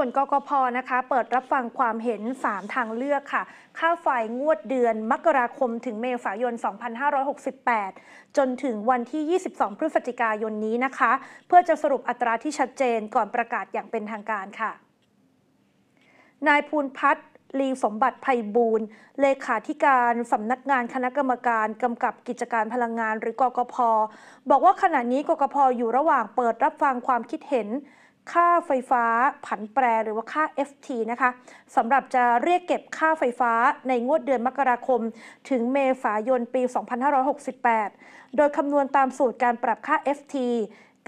ส่วนกกพนะคะเปิดรับฟังความเห็น 3 ทางเลือกค่ะ ค่าไฟงวดเดือนมกราคมถึงเมษายน 2568 จนถึงวันที่ 22 พฤศจิกายนนี้นะคะ เพื่อจะสรุปอัตราที่ชัดเจนก่อนประกาศอย่างเป็นทางการค่ะ นายภูลพัฒน์ลีสมบัติภัยบูรณ์เลขาธิการสำนักงานคณะกรรมการกำกับกิจการพลังงานหรือกกพบอกว่าขณะนี้กกพอยู่ระหว่างเปิดรับฟังความคิดเห็น ค่าไฟฟ้าผันแปรหรือว่าค่า FT นะคะสำหรับจะเรียกเก็บค่าไฟฟ้าในงวดเดือนมกราคม ถึงเมษายนปี 2568 โดยคำนวณตามสูตรการปรับค่า FT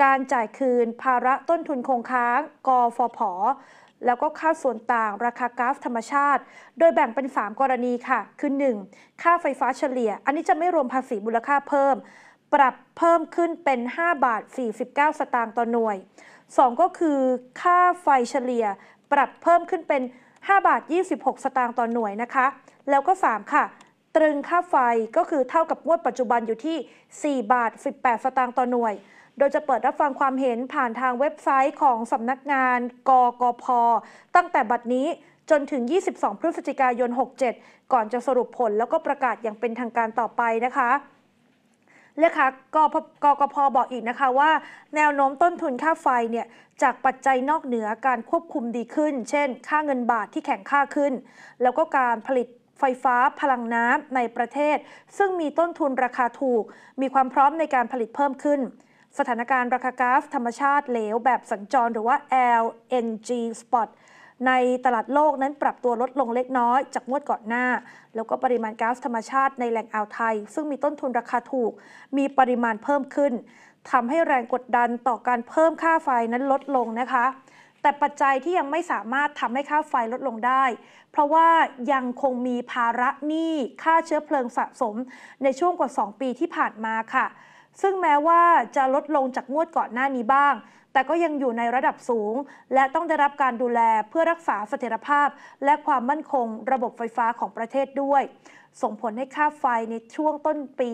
การจ่ายคืนภาระต้นทุนคงค้าง กฟผ แล้วก็ค่าส่วนต่างราคาก๊าซธรรมชาติ โดยแบ่งเป็น 3 กรณีค่ะ คือ 1. ค่าไฟฟ้าเฉลี่ย อันนี้จะไม่รวมภาษีมูลค่าเพิ่ม ปรับเพิ่มขึ้นเป็น 5 บาท 49 สตางค์ต่อหน่วย 2 ก็คือค่าไฟเฉลี่ยปรับเพิ่มขึ้นเป็น 5 บาท 26 สตางค์ต่อหน่วยนะคะ แล้วก็ 3 ค่ะ ตรึงค่าไฟก็คือเท่ากับงวดปัจจุบันอยู่ที่ 4 บาท 18 สตางค์ต่อหน่วย โดยจะเปิดรับฟังความเห็นผ่านทางเว็บไซต์ของสำนักงาน กกพ ตั้งแต่บัดนี้จนถึง 22 พฤศจิกายน 67 ก่อนจะสรุปผลแล้วก็ประกาศอย่างเป็นทางการต่อไปนะคะ เลขากกกพบอกอีกนะคะว่า แนวโน้มต้นทุนค่าไฟเนี่ยจากปัจจัยนอกเหนือการควบคุมดีขึ้น เช่น ค่าเงินบาทที่แข็งค่าขึ้น แล้วก็การผลิตไฟฟ้าพลังน้ำในประเทศ ซึ่งมีต้นทุนราคาถูก มีความพร้อมในการผลิตเพิ่มขึ้น สถานการณ์ราคาก๊าซธรรมชาติเหลวแบบสัญจรหรือว่า LNG spot ในตลาดโลกนั้นปรับตัวลดลงเล็กน้อยจากงวดก่อนหน้า แล้วก็ปริมาณก๊าซธรรมชาติในแหล่งอ่าวไทย ซึ่งมีต้นทุนราคาถูก มีปริมาณเพิ่มขึ้นทำให้แรงกดดันต่อการเพิ่มค่าไฟนั้นลดลงนะคะ แต่ปัจจัยที่ยังไม่สามารถทำให้ค่าไฟลดลงได้ เพราะว่ายังคงมีภาระหนี้ค่าเชื้อเพลิงสะสมในช่วงกว่า 2 ปีที่ผ่านมาค่ะ ซึ่งแม้ว่าจะลดลงจากงวดก่อนหน้านี้บ้าง แต่ก็ยังอยู่ในระดับสูง และต้องได้รับการดูแลเพื่อรักษาเสถียรภาพ และความมั่นคงระบบไฟฟ้าของประเทศด้วย ส่งผลให้ค่าไฟในช่วงต้นปี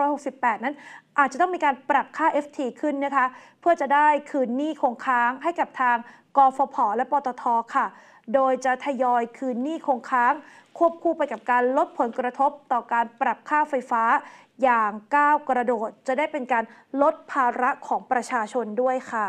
2568 นั้น อาจจะต้องมีการปรับค่า FT ขึ้นนะคะ เพื่อจะได้คืนหนี้คงค้างให้กับทางกฟผและปตทค่ะ โดยจะทยอยคืนหนี้คงค้าง ควบคู่ไปกับการลดผลกระทบต่อการปรับค่าไฟฟ้าอย่างก้าวกระโดด จะได้เป็นการลดภาระของประชาชนด้วยค่ะ